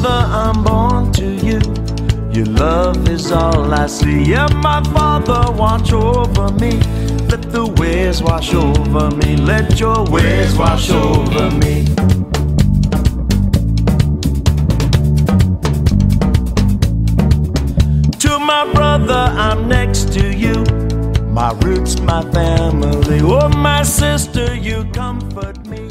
mother, I'm born to you. Your love is all I see. Yeah, my father, watch over me. Let the waves wash over me. Let your waves wash over me. To my brother, I'm next to you. My roots, my family. Oh, my sister, you comfort me.